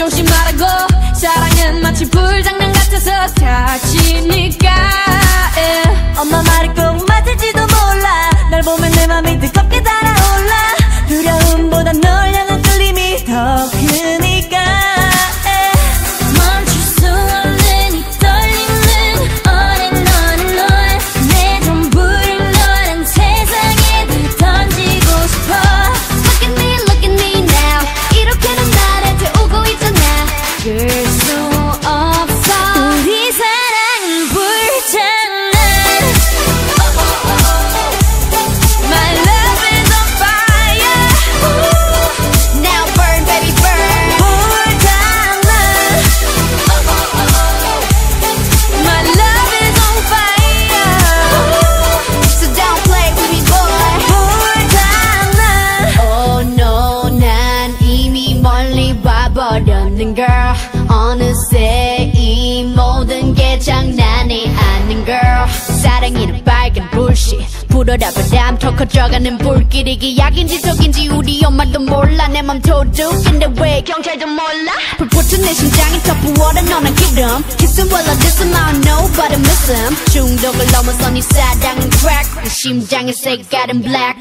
조심하라고 사랑은 마치 불장난 같아서 다치니까 예. yeah. 엄마 어느새 이 모든 게 장난이 아닌 girl. 사랑이는 빨간 불씨 불어라 바람 더 커져가는 불길 이게 약인지 독인지 우리 엄마도 몰라. 내 맘 도둑인데 왜 경찰도 몰라? 불붙은 내 심장이 더 부어라 너는 기름. Kiss him while I diss him I don't know but I miss him 중독을 넘어서 네 사랑은 crack. 내 심장의 색깔은 black